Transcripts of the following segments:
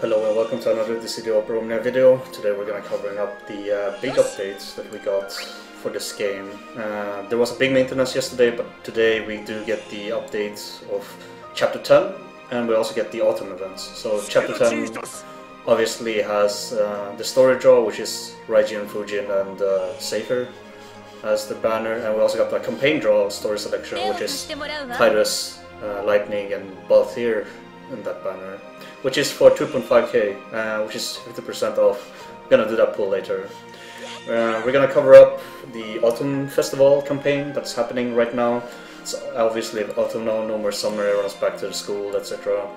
Hello and welcome to another Dissidia Opera Omnia video. Today we're going to covering up the uh, big updates that we got for this game. Uh, there was a big maintenance yesterday, but today we do get the updates of Chapter 10 and we also get the autumn events. So Chapter 10 obviously has uh, the story draw, which is Raijin, Fujin and uh, Seifer as the banner, and we also got the campaign draw story selection, which is Titus, uh, Lightning and Balthier in that banner, which is for 2.5k, uh, which is 50% off. We're gonna do that pull later. Uh, we're gonna cover up the Autumn Festival campaign that's happening right now. So obviously autumn now, no more summer, everyone's back to school, etc.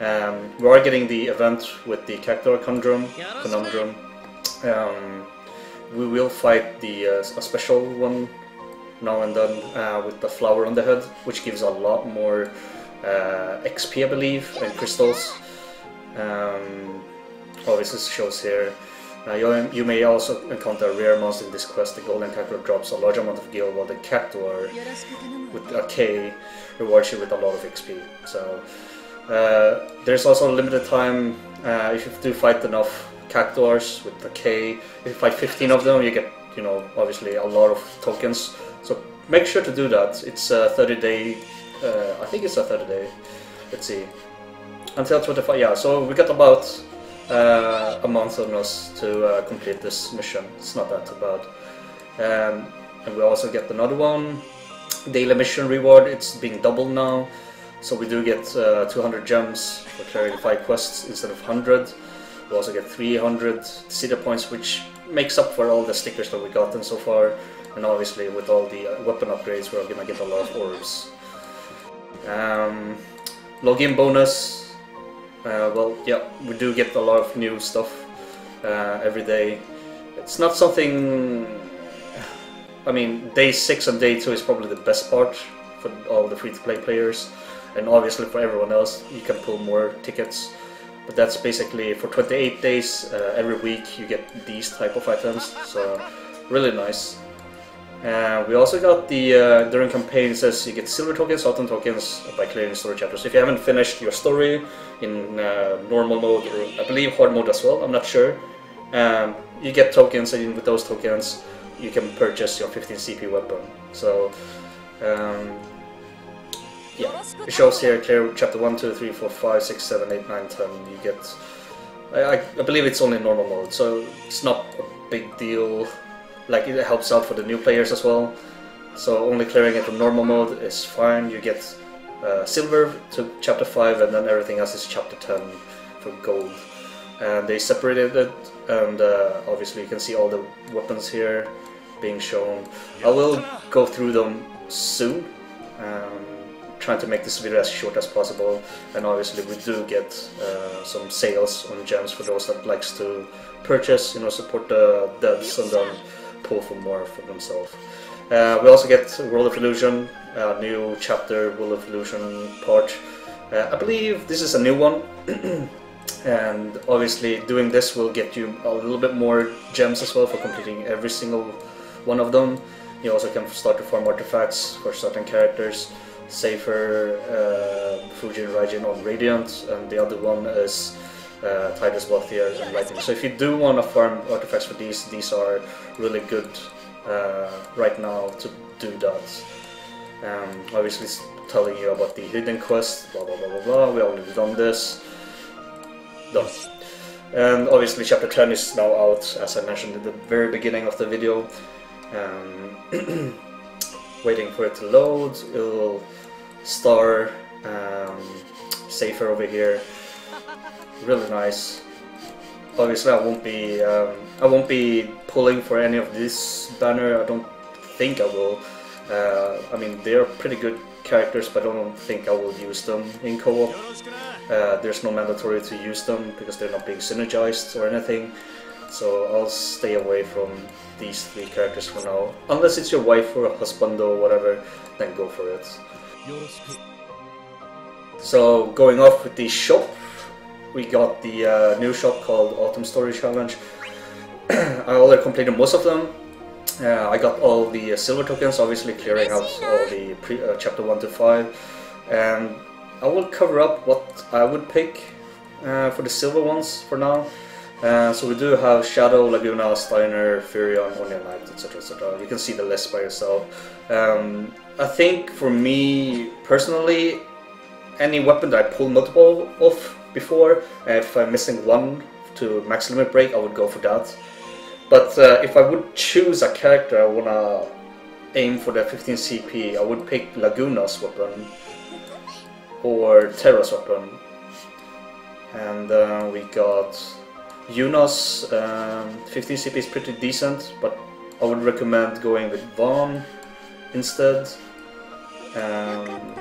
Um, we are getting the event with the Cactuar Conundrum. conundrum. Um, we will fight the uh, a special one now and then uh, with the flower on the head, which gives a lot more uh, XP, I believe, and crystals. Um, obviously, shows here. Uh, you, you, may also encounter a rare monster in this quest. The golden cactuar drops a large amount of gil, while the cactuar with a K rewards you with a lot of XP. So uh, there's also a limited time. Uh, if you do fight enough cactuars with the K, if you fight 15 of them, you get you know obviously a lot of tokens. So make sure to do that. It's a 30 day uh, I think it's a 30 day. Let's see. Until 25, yeah, so we got about uh, a month on us to uh, complete this mission. It's not that bad. Um, and we also get another one. Daily mission reward, it's being doubled now. So we do get uh, 200 gems for clearing 5 quests instead of 100. We also get 300 city points, which makes up for all the stickers that we've gotten so far. And obviously with all the uh, weapon upgrades, we're gonna get a lot of orbs. Um, login bonus. Uh, well, yeah, we do get a lot of new stuff uh, every day. It's not something. I mean, day six and day two is probably the best part for all the free-to-play players, and obviously for everyone else, you can pull more tickets. But that's basically for 28 days uh, every week you get these type of items, so really nice. Uh, we also got the, uh, during campaign says you get silver tokens, autumn tokens by clearing story chapters. If you haven't finished your story in uh, normal mode, or I believe hard mode as well, I'm not sure, um, you get tokens and with those tokens you can purchase your 15 CP weapon. So, um, yeah, it shows here clear chapter 1, 2, 3, 4, 5, 6, 7, 8, 9, 10. You get, I, I believe it's only normal mode, so it's not a big deal like it helps out for the new players as well. So only clearing it in normal mode is fine. You get uh, silver to chapter 5 and then everything else is chapter 10 for gold. And they separated it and uh, obviously you can see all the weapons here being shown. I will go through them soon. Um, trying to make this video as short as possible and obviously we do get uh, some sales on gems for those that likes to purchase, you know, support the devs and then pull for more for themselves. Uh, we also get World of Illusion, a new chapter, World of Illusion part. Uh, I believe this is a new one, and obviously doing this will get you a little bit more gems as well for completing every single one of them. You also can start to farm artifacts for certain characters. Seifer, uh, Fujin Raijin on Radiant, and the other one is uh, Titus Balthier and Lightning. So if you do want to farm artifacts for these, these are really good uh, right now to do that. Um, obviously telling you about the hidden quest, blah blah blah blah blah, we already done this. Done. And obviously chapter 10 is now out, as I mentioned in the very beginning of the video. Um, waiting for it to load, it'll star um, Seifer over here really nice. Obviously, I won't be um, I won't be pulling for any of this banner. I don't think I will. Uh, I mean, they're pretty good characters, but I don't think I will use them in co-op. Uh, there's no mandatory to use them because they're not being synergized or anything. So I'll stay away from these three characters for now. Unless it's your wife or a husband or whatever, then go for it. So going off with the shop, we got the uh, new shop called Autumn Story Challenge. I already completed most of them. Uh, I got all the uh, silver tokens, obviously clearing out all the uh, chapter 1 to 5. And I will cover up what I would pick uh, for the silver ones for now. Uh, so we do have Shadow, Laguna, Steiner, Firion, Onion Knight, etc. etc. You can see the list by yourself. Um, I think for me personally, any weapon that I pull multiple of before, if I'm missing one to max limit break, I would go for that. But uh, if I would choose a character I wanna aim for the 15 CP, I would pick Laguna's weapon or Terra's weapon. And uh, we got Yuna's um, 15 CP is pretty decent, but I would recommend going with Vaan instead. Um,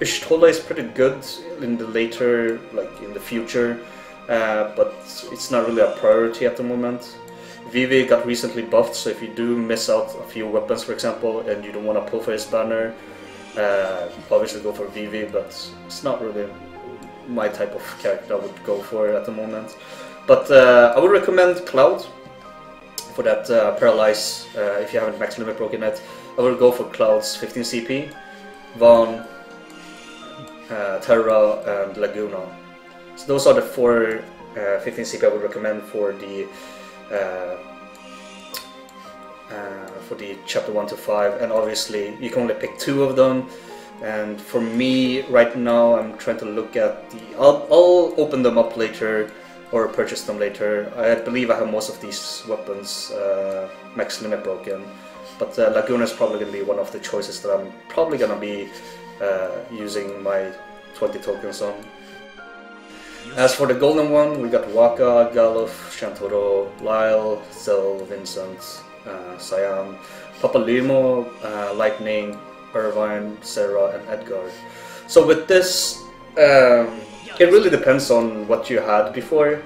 Y'shtola is pretty good in the later, like in the future, uh, but it's not really a priority at the moment. Vivi got recently buffed, so if you do miss out a few weapons, for example, and you don't want to pull for his banner, uh, obviously go for Vivi, but it's not really my type of character I would go for at the moment. But uh, I would recommend Cloud for that uh, Paralyze uh, if you haven't max limit broken yet. I would go for Cloud's 15 CP, Vaan, uh, Terra, and Laguna. So those are the four uh, 15 CP I would recommend for the uh, uh, for the chapter 1 to 5 and obviously you can only pick two of them. And for me right now I'm trying to look at the I'll, I'll open them up later or purchase them later. I believe I have most of these weapons uh, max limit broken. But uh, Laguna is probably going to be one of the choices that I'm probably going to be uh, using my 20 tokens on as for the golden one, we got Wakka, Galuf, Shantotto, Lyle, Zell, Vincent, uh, Cyan, Papalymo, uh, Lightning, Irvine, Sarah, and Edgar. So with this, um, it really depends on what you had before.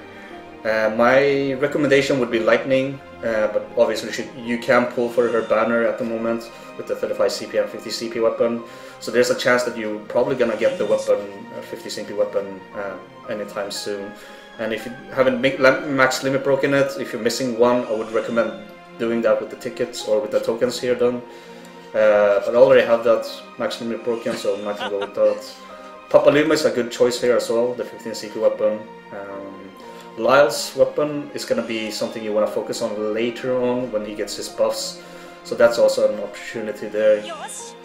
Uh, my recommendation would be Lightning, uh, but obviously you can pull for her banner at the moment with the 35 CP and 50 CP weapon. So there's a chance that you're probably gonna get the weapon, 50 CP weapon, uh, anytime soon. And if you haven't max limit broken it, if you're missing one, I would recommend doing that with the tickets or with the tokens here done. Uh, but I already have that max limit broken, so I'm gonna go with that. Is a good choice here as well, the 15 CP weapon. Lyle's weapon is gonna be something you wanna focus on later on when he gets his buffs. So that's also an opportunity there.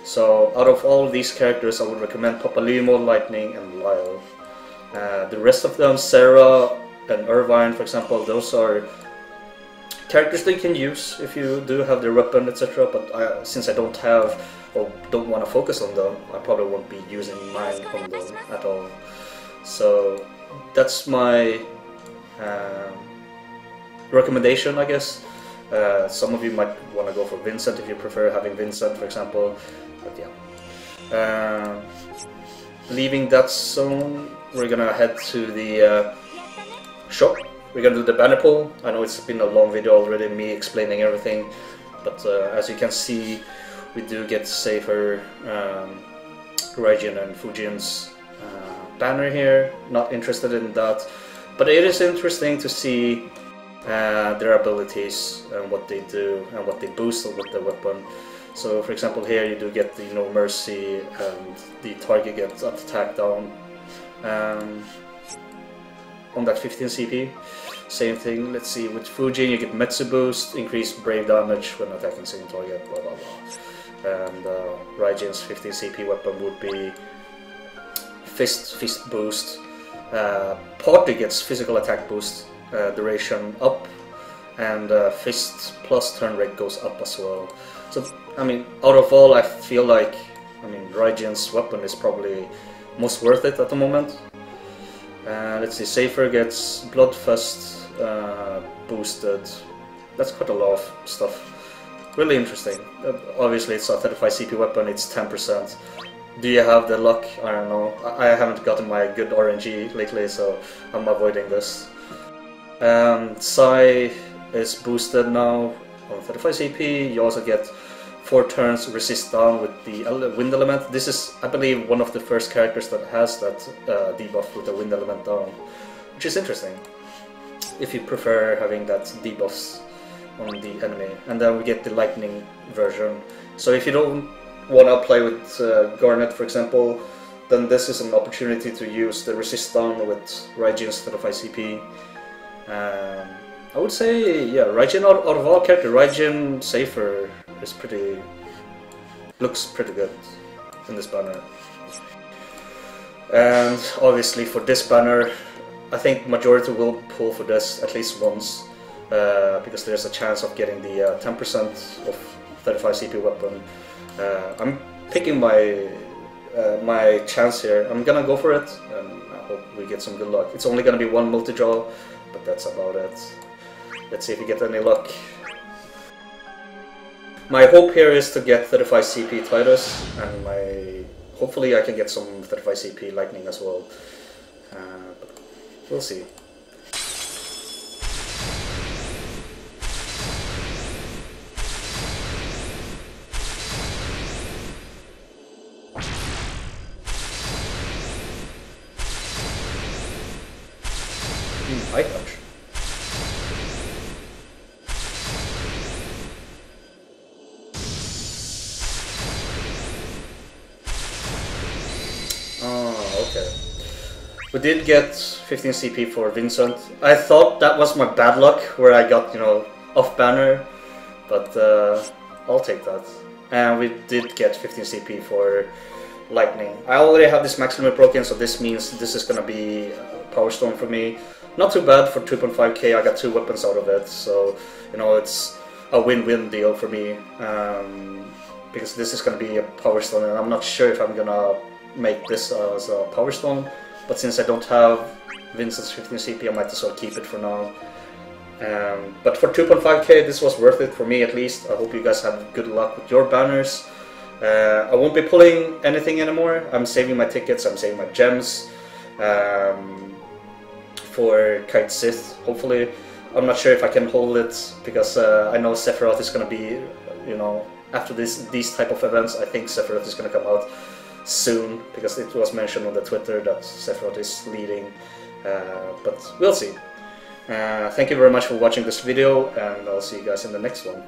So out of all these characters, I would recommend Papalymo, Lightning, and Lyle. Uh, the rest of them, Sarah and Irvine, for example, those are characters that you can use if you do have their weapon, etc. But I, since I don't have or don't want to focus on them, I probably won't be using mine on them at all. So that's my recommendation, I guess. Uh, some of you might want to go for Vincent if you prefer having Vincent, for example. But yeah. Uh, leaving that zone, we're gonna head to the uh, shop. We're gonna do the banner pull. I know it's been a long video already, me explaining everything, but uh, as you can see, we do get Seifer um, Raijin and Fujin's uh, banner here. Not interested in that, but it is interesting to see uh, their abilities and what they do and what they boost with the weapon. So for example here you do get the No Mercy and the target gets attacked down um, on that 15 CP. Same thing, let's see, with Fujin you get Metsu boost, increased brave damage when attacking same target, blah blah blah. And uh, Raijin's 15 CP weapon would be Fist, Fist boost. Uh, Party gets physical attack boost uh, duration up, and uh, Fist plus turn rate goes up as well. So, I mean, out of all, I feel like, I mean, Raijin's weapon is probably most worth it at the moment. Uh, let's see, Seifer gets Bloodfest uh, boosted. That's quite a lot of stuff. Really interesting. Uh, obviously, it's a 35 CP weapon, it's 10%. Do you have the luck? I don't know. I, haven't gotten my good RNG lately, so I'm avoiding this. Um, Sai is boosted now on 35 CP. You also get 4 turns resist down with the wind element. This is, I believe, one of the first characters that has that uh, debuff with the wind element down, which is interesting. If you prefer having that debuffs on the enemy. And then we get the lightning version. So if you don't want to play with uh, Garnet, for example, then this is an opportunity to use the resist down with Raijin instead of ICP. Um, I would say, yeah, Raijin of all characters, Raijin Seifer is pretty, looks pretty good in this banner. And obviously for this banner, I think majority will pull for this at least once, uh, because there's a chance of getting the 10% uh, of 35 CP weapon. Uh, I'm picking my uh, my chance here. I'm gonna go for it, and I hope we get some good luck. It's only gonna be one multi-draw, but that's about it. Let's see if we get any luck. My hope here is to get 35 CP Titus, and my hopefully I can get some 35 CP Lightning as well. Uh, we'll see. High touch. Oh, okay. We did get 15 CP for Vincent. I thought that was my bad luck, where I got, you know, off banner, but uh, I'll take that. And we did get 15 CP for Lightning. I already have this maximum broken, so this means this is gonna be Power Stone for me. Not too bad for 2.5k, I got two weapons out of it, so, you know, it's a win-win deal for me. Um, because this is gonna be a Power Stone, and I'm not sure if I'm gonna make this as a Power Stone, but since I don't have Vincent's 15 CP, I might as well keep it for now. Um, but for 2.5k, this was worth it for me at least. I hope you guys have good luck with your banners. Uh, I won't be pulling anything anymore. I'm saving my tickets, I'm saving my gems um, for Cait Sith, hopefully. I'm not sure if I can hold it because uh, I know Sephiroth is going to be, you know, after this these type of events, I think Sephiroth is going to come out soon because it was mentioned on the Twitter that Sephiroth is leading, uh, but we'll see. Uh, thank you very much for watching this video and I'll see you guys in the next one.